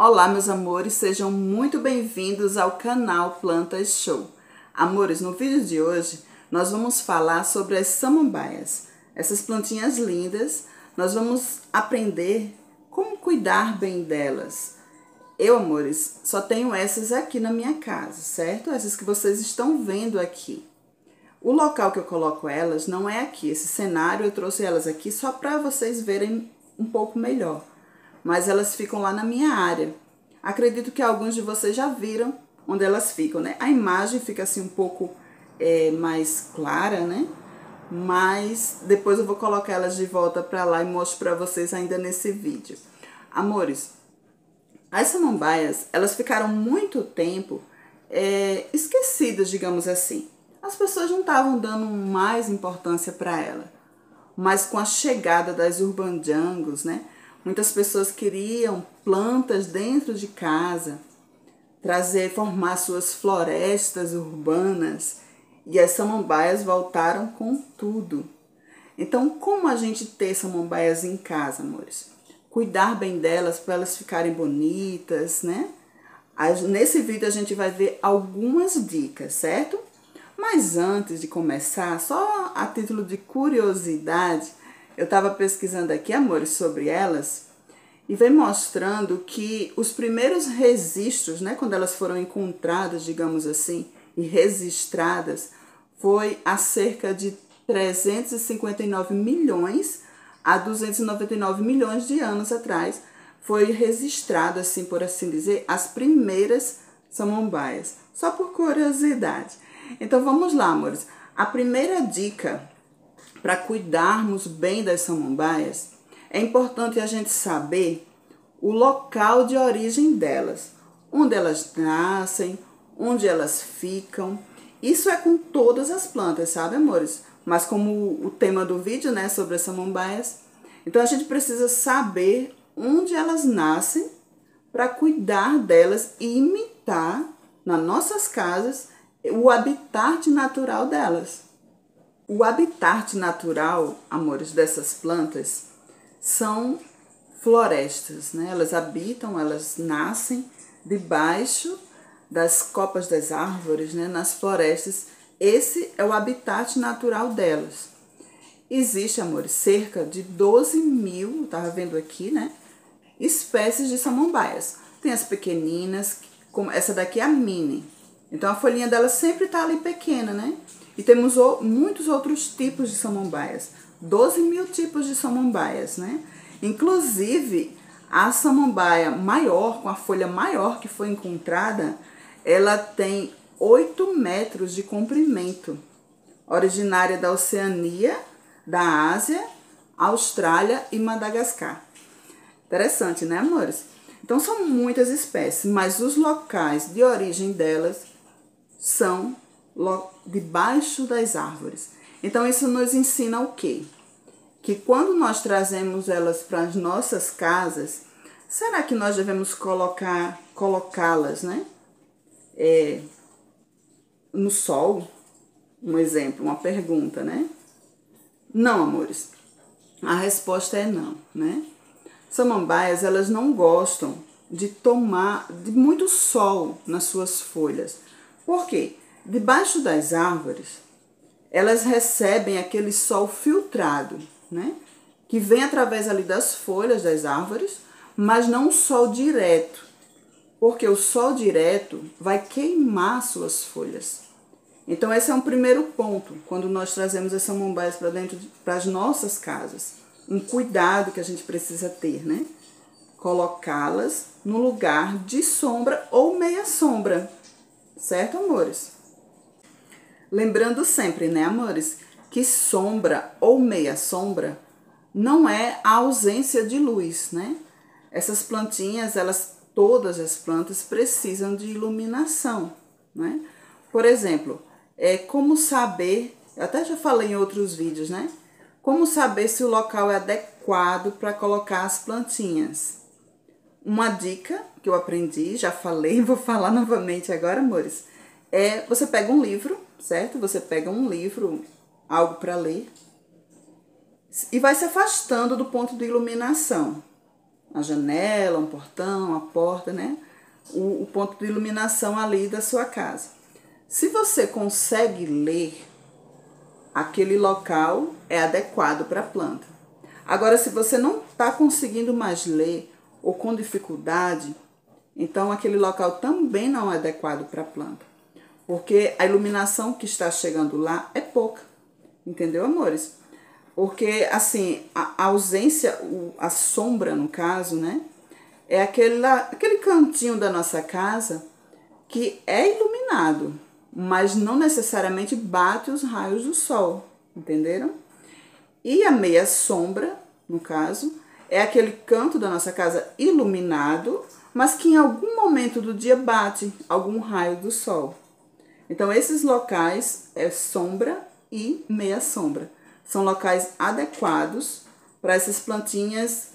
Olá, meus amores, sejam muito bem-vindos ao canal Plantas Show. Amores, no vídeo de hoje nós vamos falar sobre as samambaias. Essas plantinhas lindas, nós vamos aprender como cuidar bem delas. Eu, amores, só tenho essas aqui na minha casa, certo? Essas que vocês estão vendo aqui. O local que eu coloco elas não é aqui. Esse cenário eu trouxe elas aqui só para vocês verem um pouco melhor mas elas ficam lá na minha área. Acredito que alguns de vocês já viram onde elas ficam, né? A imagem fica assim um pouco é, mais clara, né? Mas depois eu vou colocar elas de volta para lá e mostro para vocês ainda nesse vídeo. Amores, as samambaias, elas ficaram muito tempo é, esquecidas, digamos assim. As pessoas não estavam dando mais importância para ela. Mas com a chegada das urbandjangos, né? Muitas pessoas queriam plantas dentro de casa, trazer, formar suas florestas urbanas e as samambaias voltaram com tudo. Então, como a gente ter samambaias em casa, amores? Cuidar bem delas para elas ficarem bonitas, né? Nesse vídeo a gente vai ver algumas dicas, certo? Mas antes de começar, só a título de curiosidade, eu estava pesquisando aqui, amores, sobre elas e vem mostrando que os primeiros registros, né, quando elas foram encontradas, digamos assim, e registradas, foi há cerca de 359 milhões a 299 milhões de anos atrás, foi registrado, assim por assim dizer, as primeiras samambaias. Só por curiosidade. Então vamos lá, amores. A primeira dica para cuidarmos bem das samambaias, é importante a gente saber o local de origem delas, onde elas nascem, onde elas ficam. Isso é com todas as plantas, sabe, amores? Mas como o tema do vídeo, né, sobre as samambaias, então a gente precisa saber onde elas nascem para cuidar delas e imitar nas nossas casas o habitat natural delas. O habitat natural, amores, dessas plantas são florestas, né? Elas habitam, elas nascem debaixo das copas das árvores, né? Nas florestas. Esse é o habitat natural delas. Existe, amores, cerca de 12 mil, estava vendo aqui, né? Espécies de samambaias. Tem as pequeninas, como essa daqui é a mini. Então a folhinha dela sempre está ali pequena, né? E temos muitos outros tipos de samambaias. 12 mil tipos de samambaias, né? Inclusive, a samambaia maior, com a folha maior que foi encontrada, ela tem 8 metros de comprimento, originária da Oceania, da Ásia, Austrália e Madagascar. Interessante, né, amores? Então, são muitas espécies, mas os locais de origem delas são debaixo das árvores. Então, isso nos ensina o quê? Que quando nós trazemos elas para as nossas casas, será que nós devemos colocar colocá-las, né? É, no sol? Um exemplo, uma pergunta, né? Não, amores. A resposta é não, né? Samambaias, elas não gostam de tomar de muito sol nas suas folhas. Por quê? Debaixo das árvores, elas recebem aquele sol filtrado, né? Que vem através ali das folhas das árvores, mas não o sol direto. Porque o sol direto vai queimar suas folhas. Então esse é um primeiro ponto quando nós trazemos essa samambaias para dentro para as nossas casas. Um cuidado que a gente precisa ter, né? Colocá-las no lugar de sombra ou meia sombra. Certo, amores? Lembrando sempre, né, amores, que sombra ou meia sombra não é a ausência de luz, né? Essas plantinhas, elas todas as plantas precisam de iluminação, né? Por exemplo, é como saber, eu até já falei em outros vídeos, né? Como saber se o local é adequado para colocar as plantinhas. Uma dica que eu aprendi, já falei, vou falar novamente agora, amores, é você pega um livro, certo? Você pega um livro, algo para ler, e vai se afastando do ponto de iluminação. a janela, um portão, a porta, né? O, o ponto de iluminação ali da sua casa. Se você consegue ler, aquele local é adequado para a planta. Agora, se você não está conseguindo mais ler ou com dificuldade, então aquele local também não é adequado para a planta, porque a iluminação que está chegando lá é pouca, entendeu, amores? Porque, assim, a ausência, a sombra, no caso, né? É aquele, aquele cantinho da nossa casa que é iluminado, mas não necessariamente bate os raios do sol, entenderam? E a meia sombra, no caso, é aquele canto da nossa casa iluminado, mas que em algum momento do dia bate algum raio do sol. Então, esses locais é sombra e meia sombra são locais adequados para essas plantinhas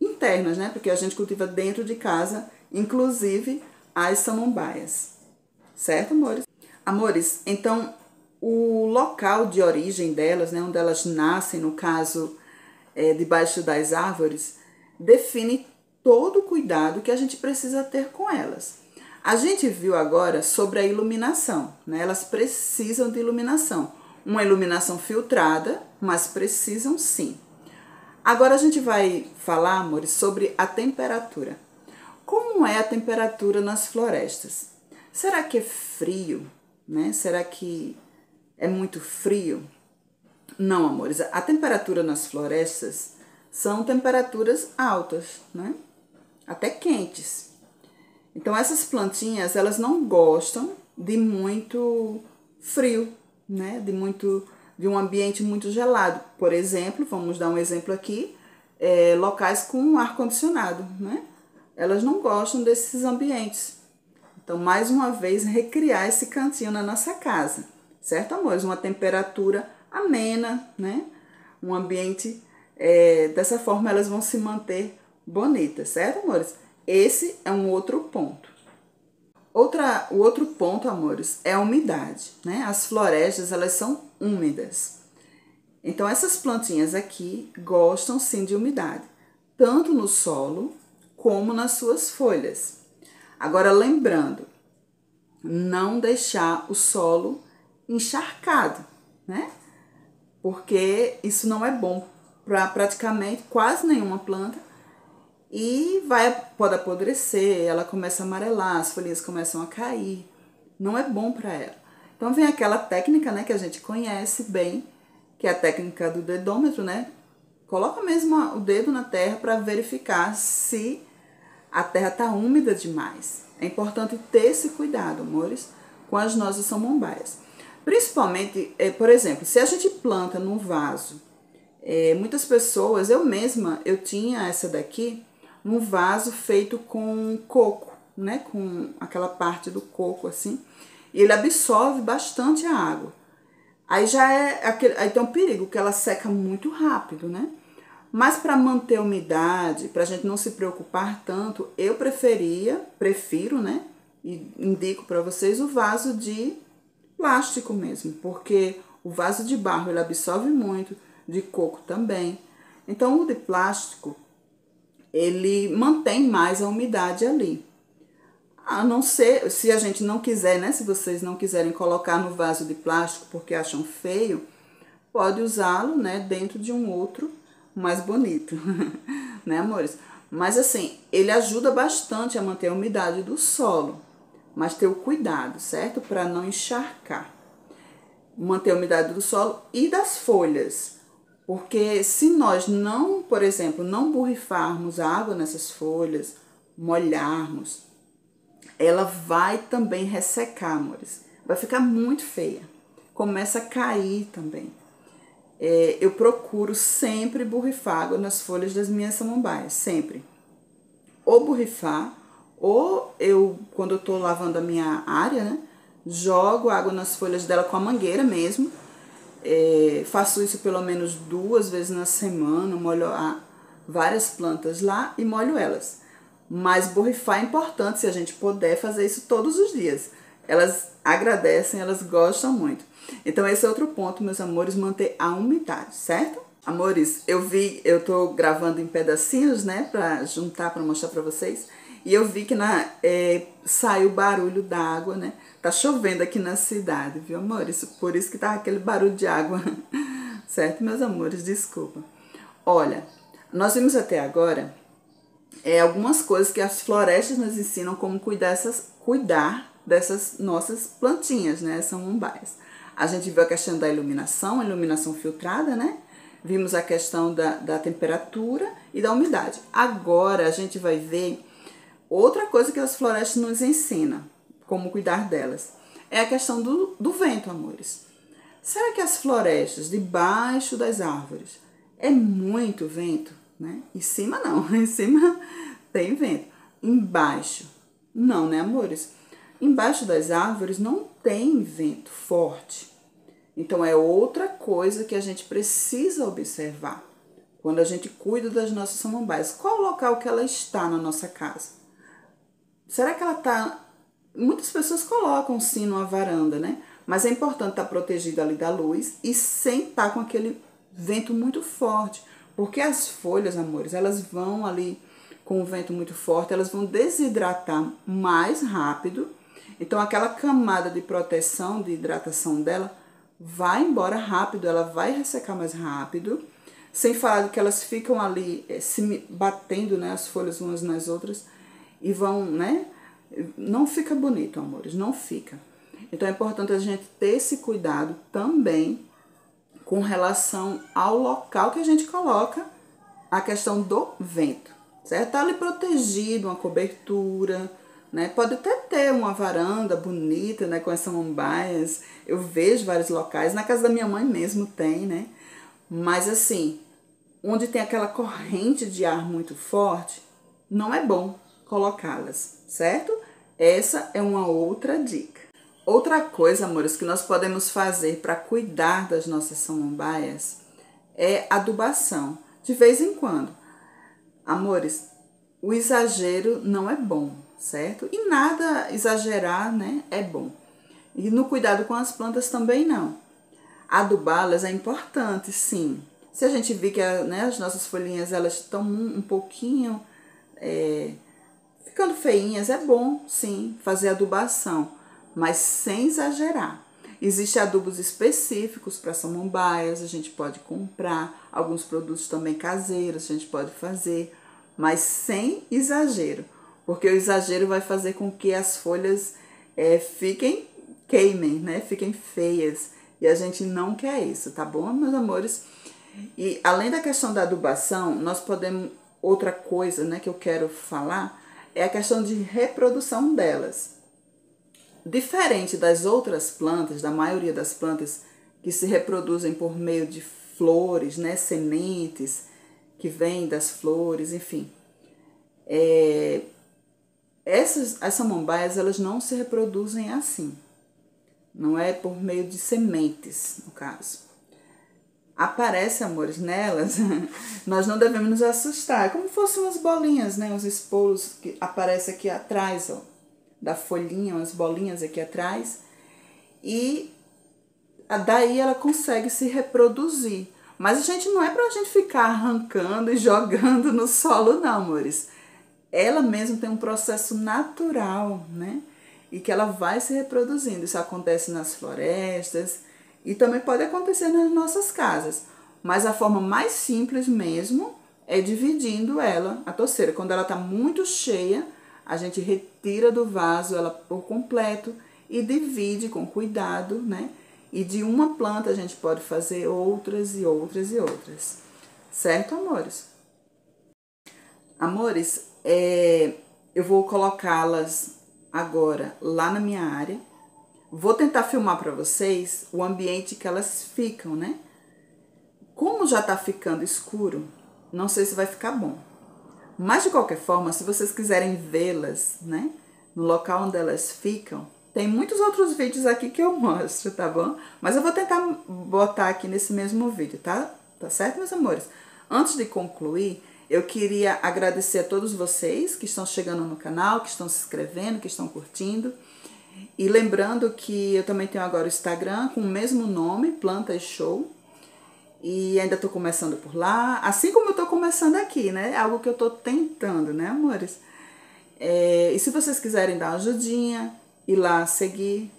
internas, né? Porque a gente cultiva dentro de casa, inclusive as samambaias. Certo, amores? Amores, então o local de origem delas, né, onde elas nascem, no caso, é, debaixo das árvores, define todo o cuidado que a gente precisa ter com elas. A gente viu agora sobre a iluminação, né? Elas precisam de iluminação uma iluminação filtrada, mas precisam sim. Agora a gente vai falar, amores, sobre a temperatura. Como é a temperatura nas florestas? Será que é frio? Né? Será que é muito frio? Não, amores. A temperatura nas florestas são temperaturas altas, né? Até quentes. Então essas plantinhas, elas não gostam de muito frio, né? De muito de um ambiente muito gelado. Por exemplo, vamos dar um exemplo aqui, é, locais com ar condicionado, né? Elas não gostam desses ambientes. Então, mais uma vez, recriar esse cantinho na nossa casa, certo, amores? Uma temperatura amena, né? Um ambiente é, dessa forma elas vão se manter bonitas, certo, amores? Esse é um outro ponto. Outra, o outro ponto, amores, é a umidade, né? As florestas, elas são úmidas. Então, essas plantinhas aqui gostam sim de umidade, tanto no solo como nas suas folhas. Agora, lembrando, não deixar o solo encharcado, né? Porque isso não é bom para praticamente quase nenhuma planta e vai pode apodrecer, ela começa a amarelar, as folhinhas começam a cair. Não é bom para ela. Então vem aquela técnica, né, que a gente conhece bem, que é a técnica do dedômetro, né? Coloca mesmo o dedo na terra para verificar se a terra está úmida demais. É importante ter esse cuidado, amores, com as nossas samambaias. Principalmente, é, por exemplo, se a gente planta num vaso, é, muitas pessoas, eu mesma, eu tinha essa daqui, num vaso feito com coco, né? Com aquela parte do coco assim. E ele absorve bastante a água. Aí já é aquele, aí tem um perigo que ela seca muito rápido, né? Mas para manter a umidade, para a gente não se preocupar tanto, eu preferia, prefiro, né? E indico para vocês o vaso de plástico mesmo, porque o vaso de barro ele absorve muito, de coco também. Então o de plástico ele mantém mais a umidade ali. A não ser, se a gente não quiser, né? Se vocês não quiserem colocar no vaso de plástico porque acham feio, pode usá-lo, né? Dentro de um outro mais bonito, né, amores? Mas assim, ele ajuda bastante a manter a umidade do solo, mas ter o cuidado, certo? Para não encharcar. Manter a umidade do solo e das folhas porque se nós não, por exemplo, não borrifarmos água nessas folhas, molharmos, ela vai também ressecar, amores. Vai ficar muito feia. Começa a cair também. É, eu procuro sempre borrifar água nas folhas das minhas samambaias, sempre. Ou borrifar, ou eu, quando eu tô lavando a minha área, né, jogo água nas folhas dela com a mangueira mesmo, é, faço isso pelo menos duas vezes na semana, molho várias plantas lá e molho elas. Mas borrifar é importante se a gente puder fazer isso todos os dias. Elas agradecem, elas gostam muito. Então, esse é outro ponto, meus amores, manter a umidade, certo? Amores, eu vi, eu tô gravando em pedacinhos, né, pra juntar, pra mostrar pra vocês. E eu vi que na, é, saiu barulho da água, né? Tá chovendo aqui na cidade, viu, amores? Por isso que tá aquele barulho de água. certo, meus amores? Desculpa. Olha, nós vimos até agora é, algumas coisas que as florestas nos ensinam como cuidar, cuidar dessas nossas plantinhas, né? São mumbaias. A gente viu a questão da iluminação, iluminação filtrada, né? Vimos a questão da, da temperatura e da umidade. Agora a gente vai ver outra coisa que as florestas nos ensinam, como cuidar delas. É a questão do, do vento, amores. Será que as florestas, debaixo das árvores, é muito vento? Né? Em cima não, em cima tem vento. Embaixo, não, né, amores? Embaixo das árvores não tem vento forte. Então é outra coisa que a gente precisa observar quando a gente cuida das nossas samambaias. Qual o local que ela está na nossa casa? Será que ela está. Muitas pessoas colocam sim numa varanda, né? Mas é importante estar tá protegida ali da luz e sem estar tá com aquele vento muito forte. Porque as folhas, amores, elas vão ali com o vento muito forte, elas vão desidratar mais rápido. Então aquela camada de proteção, de hidratação dela, vai embora rápido, ela vai ressecar mais rápido. Sem falar que elas ficam ali é, se batendo, né, as folhas umas nas outras e vão, né? Não fica bonito, amores, não fica. Então é importante a gente ter esse cuidado também com relação ao local que a gente coloca a questão do vento, certo? Tá ali protegido, uma cobertura, né? Pode até ter uma varanda bonita, né, com essas mombaias. Eu vejo vários locais, na casa da minha mãe mesmo tem, né? Mas assim, onde tem aquela corrente de ar muito forte, não é bom colocá-las, certo? Essa é uma outra dica. Outra coisa, amores, que nós podemos fazer para cuidar das nossas samambaias é adubação, de vez em quando. Amores, o exagero não é bom, certo? E nada exagerar, né, é bom. E no cuidado com as plantas também não. Adubá-las é importante, sim. Se a gente vê que né, as nossas folhinhas elas estão um, um pouquinho é, ficando feinhas, é bom, sim, fazer adubação, mas sem exagerar. Existem adubos específicos para samambaias, a gente pode comprar, alguns produtos também caseiros a gente pode fazer, mas sem exagero porque o exagero vai fazer com que as folhas é, fiquem, queimem, né? Fiquem feias. E a gente não quer isso, tá bom, meus amores? E além da questão da adubação, nós podemos. Outra coisa né, que eu quero falar é a questão de reprodução delas. Diferente das outras plantas, da maioria das plantas que se reproduzem por meio de flores, né, sementes que vêm das flores, enfim. É, essas as samambaias elas não se reproduzem assim. Não é por meio de sementes, no caso. Aparece, amores, nelas, nós não devemos nos assustar. É como se fossem umas bolinhas, né? Os esporos que aparecem aqui atrás, ó, da folhinha, umas bolinhas aqui atrás. E daí ela consegue se reproduzir. Mas a gente não é pra gente ficar arrancando e jogando no solo, não, amores ela mesma tem um processo natural, né? E que ela vai se reproduzindo. Isso acontece nas florestas e também pode acontecer nas nossas casas. Mas a forma mais simples mesmo é dividindo ela, a torceira. Quando ela está muito cheia, a gente retira do vaso ela por completo e divide com cuidado, né? E de uma planta a gente pode fazer outras e outras e outras. Certo, amores? Amores, é, eu vou colocá-las agora lá na minha área. Vou tentar filmar para vocês o ambiente que elas ficam, né? Como já tá ficando escuro, não sei se vai ficar bom. Mas de qualquer forma, se vocês quiserem vê-las, né, no local onde elas ficam, tem muitos outros vídeos aqui que eu mostro, tá bom? Mas eu vou tentar botar aqui nesse mesmo vídeo, tá? Tá certo, meus amores? Antes de concluir, eu queria agradecer a todos vocês que estão chegando no canal, que estão se inscrevendo, que estão curtindo. E lembrando que eu também tenho agora o Instagram com o mesmo nome, Plantas Show. E ainda estou começando por lá, assim como eu estou começando aqui, né? É algo que eu estou tentando, né, amores? É, e se vocês quiserem dar uma ajudinha, ir lá seguir,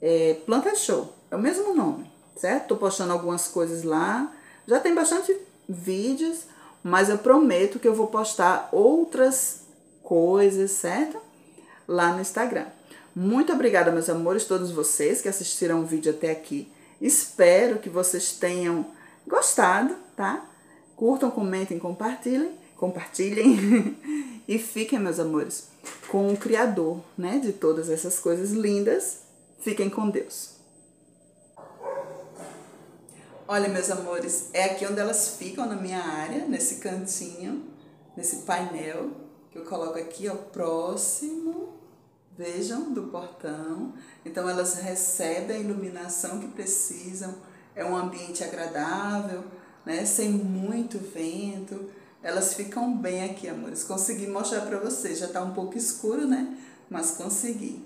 é, Planta Show, é o mesmo nome, certo? Estou postando algumas coisas lá, já tem bastante vídeos, mas eu prometo que eu vou postar outras coisas, certo? Lá no Instagram. Muito obrigada, meus amores, todos vocês que assistiram o vídeo até aqui. Espero que vocês tenham gostado, tá? Curtam, comentem, compartilhem, compartilhem e fiquem, meus amores, com o Criador, né, de todas essas coisas lindas. Fiquem com Deus. Olha, meus amores, é aqui onde elas ficam na minha área, nesse cantinho, nesse painel, que eu coloco aqui, ó, próximo, vejam, do portão. Então, elas recebem a iluminação que precisam, é um ambiente agradável, né, sem muito vento. Elas ficam bem aqui, amores. Consegui mostrar para vocês, já tá um pouco escuro, né, mas consegui.